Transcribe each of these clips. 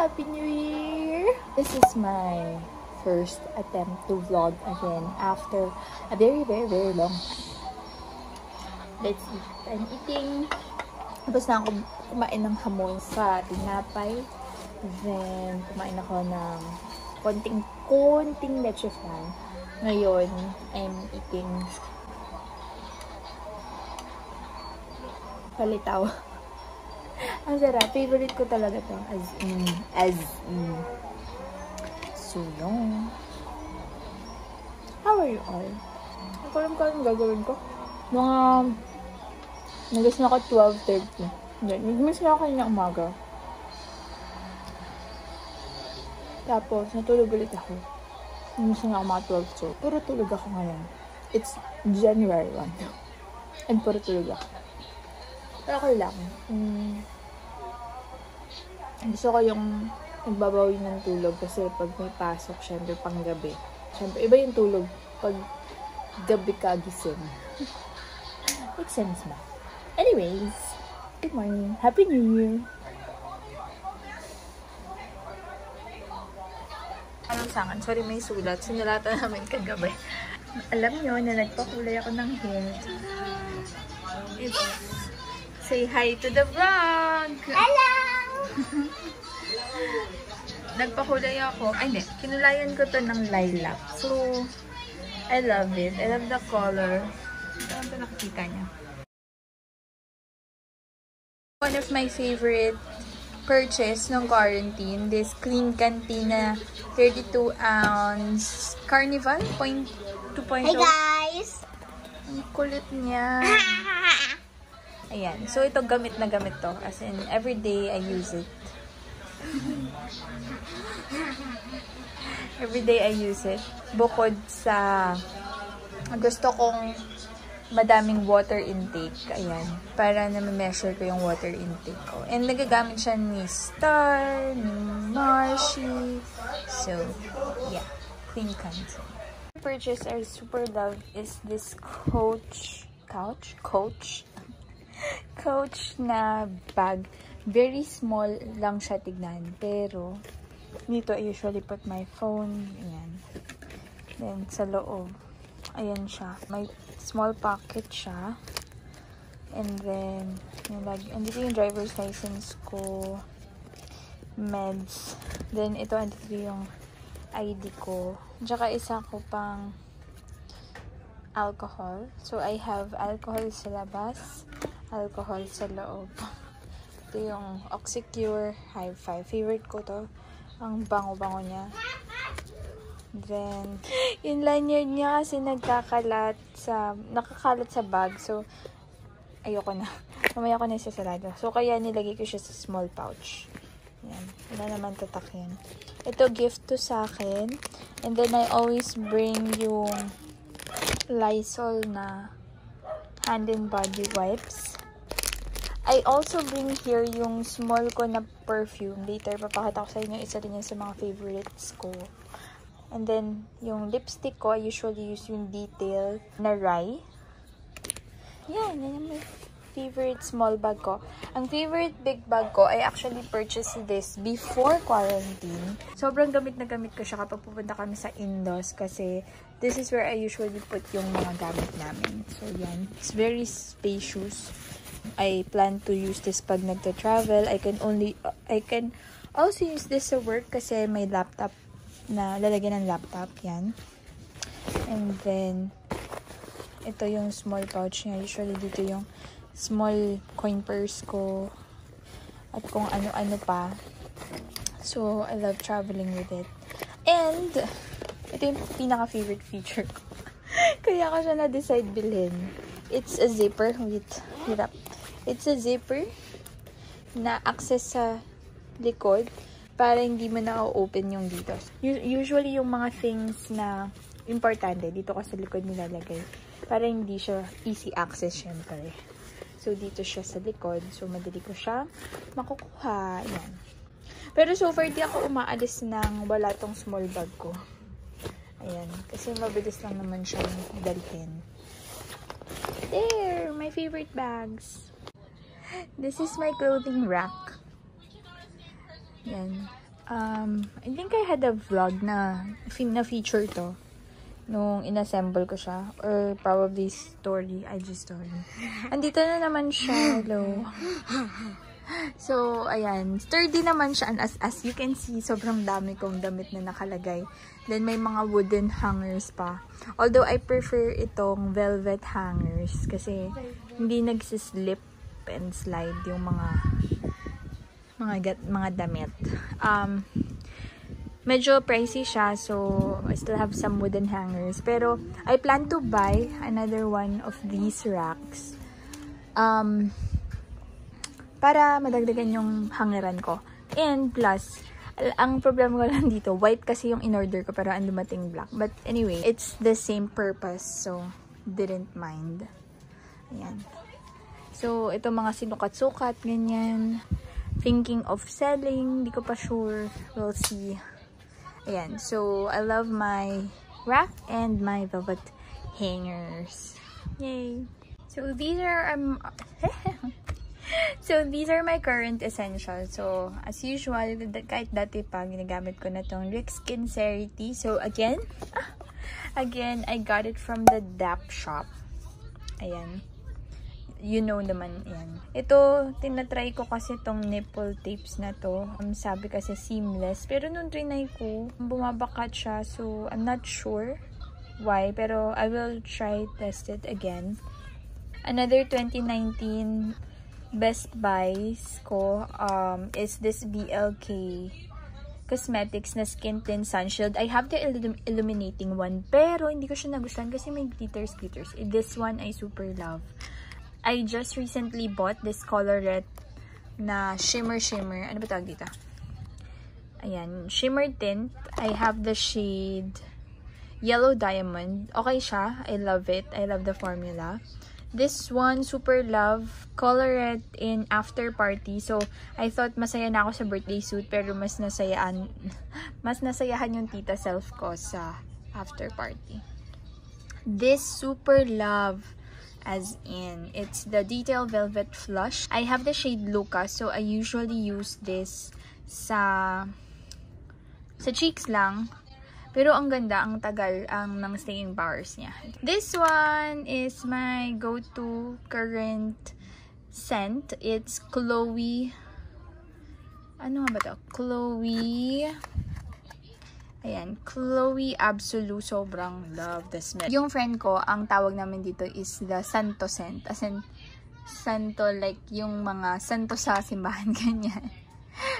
Happy New Year! This is my first attempt to vlog again after a very, very, very long Let's eat. I'm eating. Tapos na ako kumain ng hamon sa tinapay. Then, kumain ako ng konting, konting leche flan. Ngayon, I'm eating palitaw. Ang sarap. Favorite ko talaga to. As in, as in. So, yun. How are you all? Ako alam ko anong gagawin ko. Mga, nagas na ako 12.30. Hindi, nag-miss na ako kanina umaga. Tapos, natulog ulit ako. Nag-miss na ako mga 12 so. Puro tulog ako ngayon. It's January 1. And puro tulog ako. Pero okay lang. Mm, gusto ko yung nagbabawi ng tulog kasi pag may pasok, syempre pang gabi. Syempre, iba yung tulog pag gabi ka gising. Makes sense ba? Anyways, good morning. Happy New Year! Anong sangan? Sorry, may sulat. Sinulatan namin kagabi. Alam nyo na nagpakulay ako ng hair. It's Say hi to the vlog! Hello! Nagpakulay ako. Ay, hindi. Kinulayan ko to ng lilac. So, I love it. I love the color. Saan ba nakikita niya? One of my favorite purchase ng quarantine, this Clean Cantina 32 ounce Carnival point 2.0. Hey guys! Ang kulit niya. Ayan. So, ito gamit na gamit to. As in, every day I use it. every day I use it. Bukod sa gusto kong madaming water intake. Ayan. Para na-measure ko yung water intake ko. And nagagamit siya ni Star, ni Marcy. So, yeah. Clean content. Purchase I super love is this Coach couch? Coach? Coach na bag. Very small lang siya tignan. Pero, dito I usually put my phone. Ayan. Then, sa loob. Ayan siya. May small pocket siya. And then, yung lag, andito yung driver's license ko. Meds. Then, ito, andito yung ID ko. Tsaka isa ko pang alcohol. So, I have alcohol sa labas, alcohol sa loob. Ito yung Oxycure High Five. Favorite ko to. Ang bango-bango niya. Then, yung lanyard niya kasi nagkakalat sa, nakakalat sa bag. So, ayoko na. Mamaya ko na isa sa lado. So, kaya nilagay ko siya sa small pouch. Yan. Wala naman tatak yan. Ito, gift to sa akin. And then, I always bring yung Lysol na hand and body wipes. I also bring here yung small ko na perfume. Later, papakita ko sa inyo. Isa din yan sa mga favorites ko. And then, yung lipstick ko, I usually use yung detail na rye. Yan, yan yung my favorite small bag ko. Ang favorite big bag ko, I actually purchased this before quarantine. Sobrang gamit na gamit ko siya kapag pupunta kami sa in-laws kasi this is where I usually put yung mga gamit namin. So, yan. It's very spacious. I plan to use this pag nagta-travel. I can only, I can also use this sa work kasi may laptop na lalagyan ng laptop. Yan. And then, ito yung small pouch niya. Usually, dito yung small coin purse ko. At kung ano-ano pa. So, I love traveling with it. And, ito yung pinaka-favorite feature ko. Kaya ko siya na-decide bilhin. It's a zipper. Wait, hirap. It's a zipper na access sa likod para hindi mo na-open yung dito. Usually, yung mga things na importante, dito ka sa likod nilalagay. Para hindi siya easy access, syempre. So, dito siya sa likod. So, madali ko siya makukuha. Yan. Pero so far, di ako umaalis ng wala tong small bag ko. Ayan. Kasi mabilis lang naman siyang dalhin. There! My favorite bags. This is my clothing rack. Yan. Um, I think I had a vlog na, na feature to nung inassemble ko siya. Or probably story, IG story. Andito na naman siya. Hello. So, ayan. Sturdy naman siya. And as, as you can see, sobrang dami kong damit na nakalagay. Then, may mga wooden hangers pa. Although, I prefer itong velvet hangers. Kasi, hindi nagsislip and slide yung mga mga gat, mga damit. Um, medyo pricey siya. So, I still have some wooden hangers. Pero, I plan to buy another one of these racks. Um, para madagdagan yung hangeran ko. And plus, ang problema ko lang dito, white kasi yung in-order ko pero ang dumating black. But anyway, it's the same purpose so didn't mind. Ayan. So, ito mga sinukat-sukat, ganyan. Thinking of selling, di ko pa sure. We'll see. Ayan. So, I love my rack and my velvet hangers. Yay! So, these are um, so, these are my current essentials. So, as usual, kahit dati pa, ginagamit ko na tong Rick Sincerity. So, again, again, I got it from the DAP shop. Ayan. You know naman yan. Ito, tinatry ko kasi tong nipple tapes na to. Um, sabi kasi seamless. Pero nung trinay ko, bumabakat siya. So, I'm not sure why. Pero, I will try test it again. Another 2019 best buys ko um, is this BLK Cosmetics na Skin Tint Sun Shield. I have the illum illuminating one, pero hindi ko siya nagustuhan kasi may glitters, glitters. This one I super love. I just recently bought this colorette na shimmer shimmer. Ano ba tawag dito? Ayan, shimmer tint. I have the shade Yellow Diamond. Okay siya. I love it. I love the formula. This one, super love. Colorette in after party. So, I thought masaya na ako sa birthday suit. Pero mas nasayaan, mas nasayahan yung tita self ko sa after party. This super love as in, it's the Detail Velvet Flush. I have the shade Luca. So, I usually use this sa sa cheeks lang. Pero ang ganda, ang tagal ang ng staying powers niya. This one is my go-to current scent. It's Chloe. Ano ba to? Chloe. Ayan, Chloe Absolute. Sobrang love the smell. Yung friend ko, ang tawag namin dito is the Santo scent. As in, Santo like yung mga Santo sa simbahan, ganyan.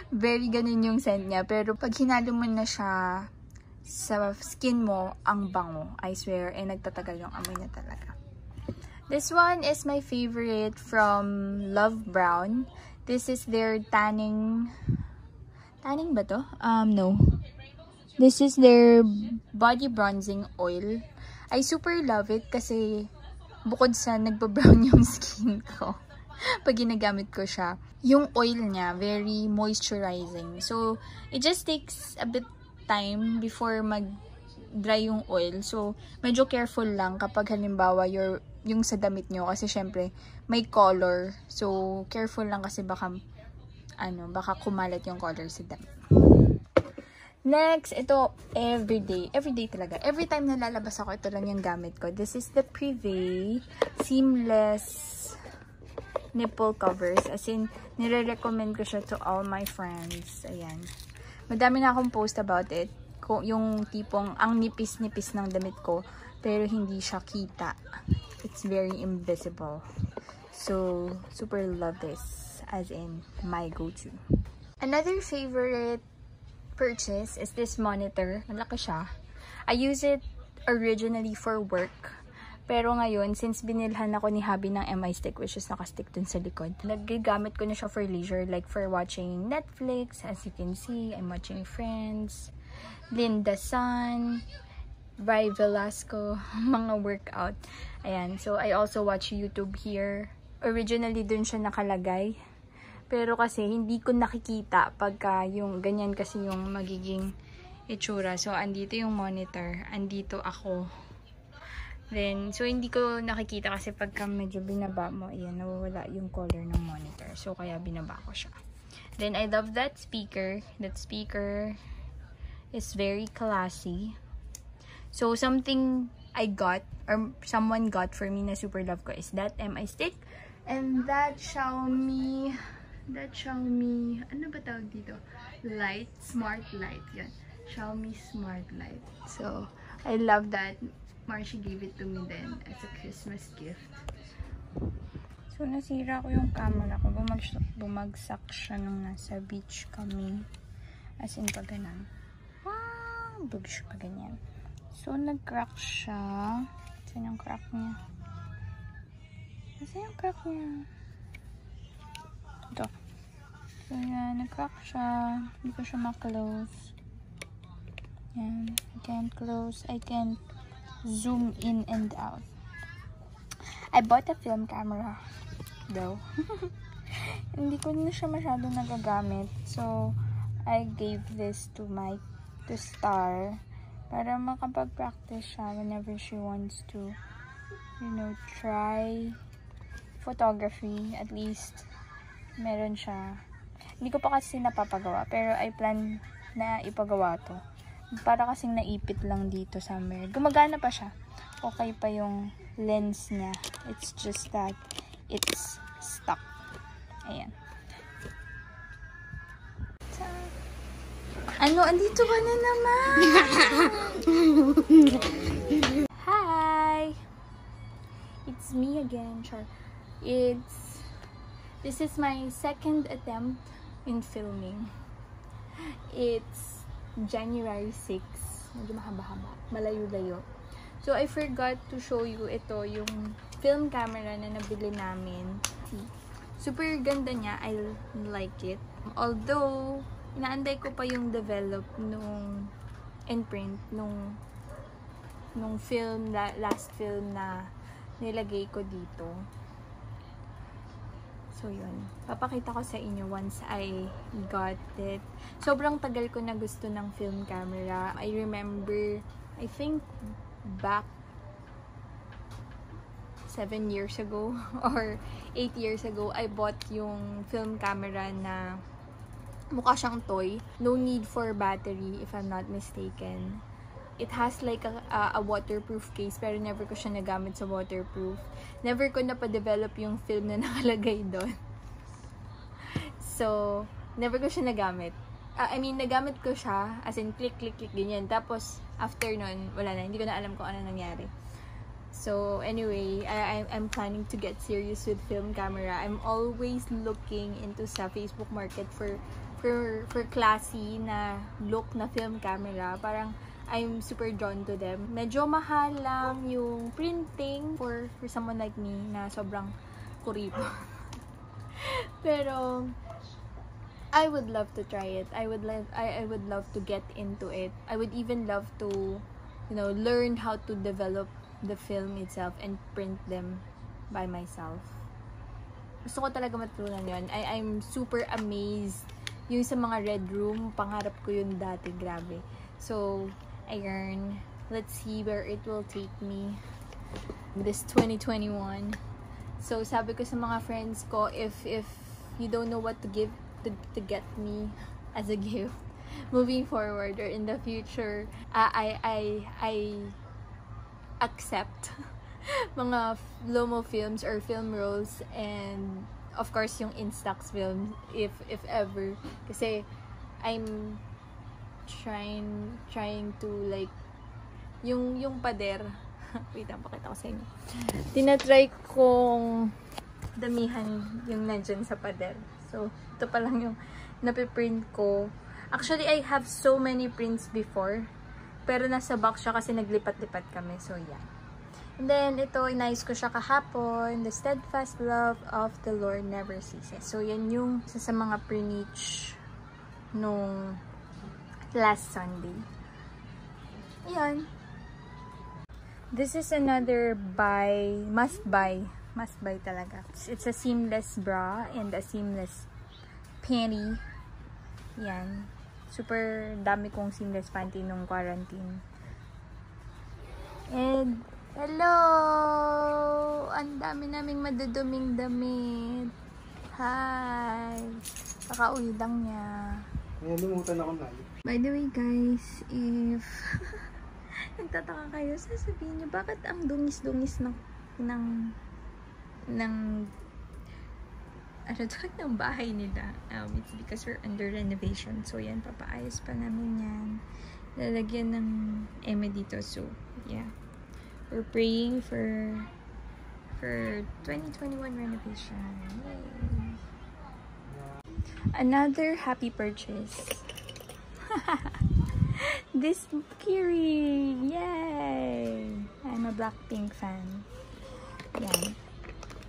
Very ganun yung scent niya. Pero pag hinalo mo na siya sa skin mo ang bango. I swear, eh nagtatagal yung amoy niya talaga. This one is my favorite from Love Brown. This is their tanning... Tanning ba to? Um, no. This is their body bronzing oil. I super love it kasi bukod sa nagba-brown yung skin ko pag ginagamit ko siya, yung oil niya, very moisturizing. So, it just takes a bit time before mag dry yung oil. So, medyo careful lang kapag halimbawa your, yung sa damit nyo. Kasi syempre, may color. So, careful lang kasi baka, ano, baka kumalat yung color sa damit. Next, ito, everyday. Everyday talaga. Every time na lalabas ako, ito lang yung gamit ko. This is the Privé Seamless Nipple Covers. As in, nire-recommend ko siya to all my friends. Ayan. Madami na akong post about it. Yung tipong ang nipis-nipis ng damit ko, pero hindi siya kita. It's very invisible. So, super love this. As in, my go-to. Another favorite purchase is this monitor. Malaki siya. I use it originally for work. Pero ngayon, since binilhan ako ni Habi ng MI stick, which is nakastick dun sa likod, nagagamit ko na siya for leisure, like for watching Netflix. As you can see, I'm watching Friends, Linda Sun, by Velasco, mga workout. Ayan, so I also watch YouTube here. Originally, dun siya nakalagay. Pero kasi, hindi ko nakikita pagka yung ganyan kasi yung magiging itsura. So, andito yung monitor. Andito ako Then, so hindi ko nakikita kasi pagka medyo binaba mo, ayan, nawawala yung color ng monitor. So, kaya binaba ko siya. Then, I love that speaker. That speaker is very classy. So, something I got, or someone got for me na super love ko is that MI stick. And that Xiaomi, that Xiaomi, ano ba tawag dito? Light, smart light. Yan. Xiaomi smart light. So, I love that. Marcy gave it to me then as a Christmas gift. So, nasira ko yung camera ko. Bumagsak, bumagsak siya nung nasa beach kami. As in, pag ganun. Wow! Bugs pa ganyan. So, nag-crack siya. Saan yung crack niya? Saan yung crack niya? Ito. So, yan. Nag-crack siya. Hindi ko siya ma-close. Yan. I can't close. I can't zoom in and out. I bought a film camera though. Hindi ko na siya masyado nagagamit. So, I gave this to my to Star para makapag-practice siya whenever she wants to you know, try photography. At least, meron siya. Hindi ko pa kasi napapagawa. Pero I plan na ipagawa to. Para kasing naipit lang dito somewhere. Gumagana pa siya. Okay pa yung lens niya. It's just that it's stuck. Ayan. Ano? Andito ka na naman! Hi! It's me again, Char. It's... This is my second attempt in filming. It's January 6. Medyo mahaba-haba. Malayo-layo. So, I forgot to show you ito, yung film camera na nabili namin. Super ganda niya. I like it. Although, inaanday ko pa yung develop nung and print nung nung film, la, last film na nilagay ko dito. So, yun. Papakita ko sa inyo once I got it. Sobrang tagal ko na gusto ng film camera. I remember, I think, back 7 years ago or 8 years ago, I bought yung film camera na mukha siyang toy. No need for battery, if I'm not mistaken. It has like a, a, a waterproof case, pero never ko siya nagamit sa waterproof. Never ko na pa-develop yung film na nakalagay doon. So, never ko siya nagamit. Uh, I mean, nagamit ko siya, as in, click, click, click, ganyan. Tapos, after nun, wala na. Hindi ko na alam kung ano nangyari. So, anyway, I, I'm planning to get serious with film camera. I'm always looking into sa Facebook market for for for classy na look na film camera. Parang I'm super drawn to them. Medyo mahal lang yung printing for for someone like me na sobrang kuripo. Pero I would love to try it. I would love I, I would love to get into it. I would even love to you know learn how to develop the film itself and print them by myself. Gusto ko talaga matutunan yun. I, I'm super amazed yung sa mga red room, pangarap ko yun dati, grabe. So, ayun, let's see where it will take me this 2021. So, sabi ko sa mga friends ko, if, if you don't know what to give, to, to get me as a gift, moving forward or in the future, uh, I, I, I accept mga Lomo films or film roles and of course yung Instax film if if ever kasi I'm trying trying to like yung yung pader. Wait lang pakita ko sa inyo. Tinatry kong damihan yung nandyan sa pader. So ito pa lang yung napiprint ko. Actually I have so many prints before pero nasa box siya kasi naglipat-lipat kami. So yeah. And then, ito, inayos ko siya kahapon. The steadfast love of the Lord never ceases. So, yan yung isa sa mga pre-niche nung last Sunday. Ayan. This is another buy, must buy. Must buy talaga. It's a seamless bra and a seamless panty. Yan. Super dami kong seamless panty nung quarantine. And, Hello! Ang dami naming maduduming damit. Hi! Kakauwi lang niya. Kaya lumutan ako na. By the way guys, if nagtataka kayo, sasabihin niyo, bakit ang dungis-dungis ng ng ng ano to, ng bahay nila. Um, it's because we're under renovation. So, yan, papaayos pa namin yan. Lalagyan ng eme dito. So, yeah. We're praying for for 2021 renovation. Yay! Another happy purchase. this Kiri! Yay! I'm a Blackpink fan. Yan.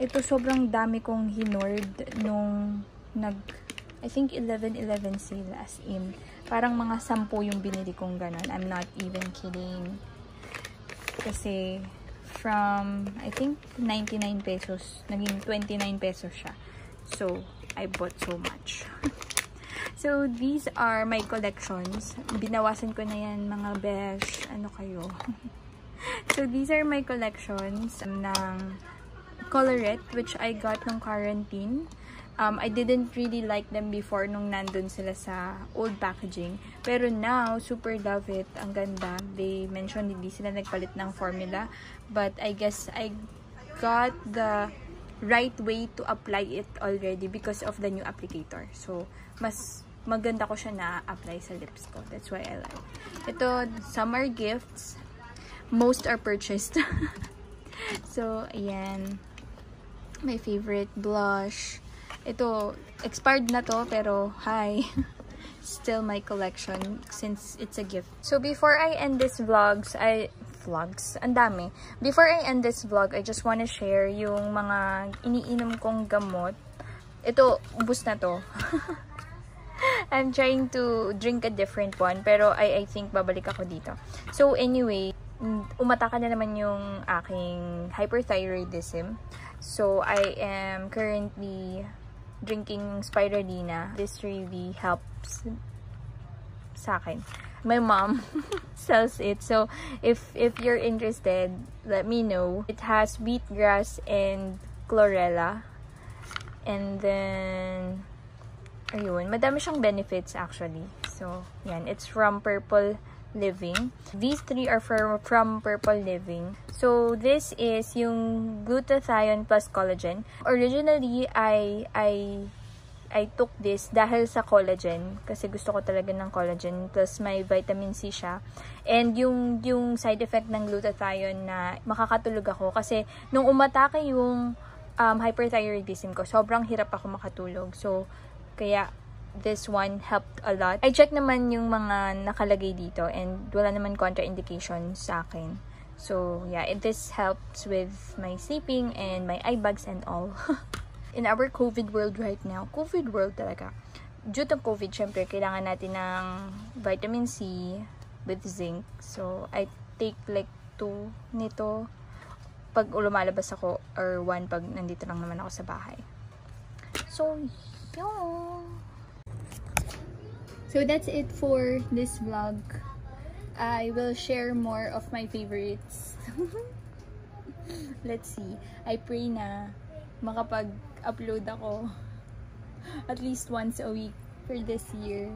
Ito sobrang dami kong hinord nung nag I think 11-11 sale as in. Parang mga 10 yung binili kong ganun. I'm not even kidding. Kasi from I think 99 pesos, naging 29 pesos siya. So, I bought so much. so, these are my collections. Binawasan ko na yan mga besh. Ano kayo? so, these are my collections ng colorette which I got nung quarantine. Um, I didn't really like them before nung nandun sila sa old packaging. Pero now, super love it. Ang ganda. They mentioned hindi sila nagpalit ng formula. But I guess I got the right way to apply it already because of the new applicator. So, mas maganda ko siya na-apply sa lips ko. That's why I like. Ito, summer gifts. Most are purchased. so, ayan my favorite blush. Ito, expired na to, pero hi. Still my collection since it's a gift. So before I end this vlogs, I vlogs, ang dami. Before I end this vlog, I just wanna share yung mga iniinom kong gamot. Ito, ubus na to. I'm trying to drink a different one, pero I, I think babalik ako dito. So anyway, umataka na naman yung aking hyperthyroidism. So, I am currently drinking spirulina. This really helps sa akin. My mom sells it. So, if if you're interested, let me know. It has wheatgrass and chlorella. And then, ayun, madami siyang benefits actually. So, yan. It's from Purple Living. These three are for, from Purple Living. So, this is yung glutathione plus collagen. Originally, I, I, I took this dahil sa collagen. Kasi gusto ko talaga ng collagen. Plus, may vitamin C siya. And yung, yung side effect ng glutathione na makakatulog ako. Kasi, nung umatake yung um, hyperthyroidism ko, sobrang hirap ako makatulog. So, kaya this one helped a lot. I check naman yung mga nakalagay dito and wala naman contraindication sa akin. So, yeah, it, this helps with my sleeping and my eye bags and all. In our COVID world right now, COVID world talaga. Due to COVID, syempre, kailangan natin ng vitamin C with zinc. So, I take like two nito pag lumalabas ako or one pag nandito lang naman ako sa bahay. So, yun. So that's it for this vlog. I will share more of my favorites. Let's see. I pray na makapag-upload ako at least once a week for this year.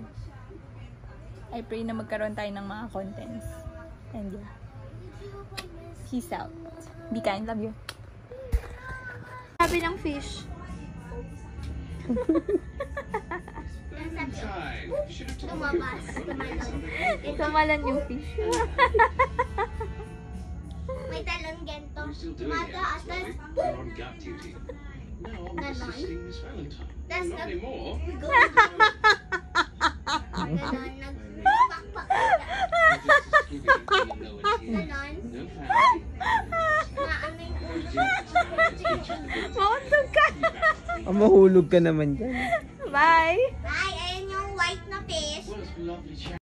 I pray na magkaroon tayo ng mga contents. And yeah. Peace out. Be kind. Love you. Sabi ng fish. Lumabas. Tumalan yung fish. May talon ganito. Still doing Mata, it, atas. actually. You're on gut duty. No, I'm Ganon? assisting Miss Valentine. Tas Not nag... anymore. Ganon, nagpakpak. Just giving you no idea. Ganon. No family. Maano yung ulo. Mausog ka. Ah, mahulog ka naman dyan. Bye!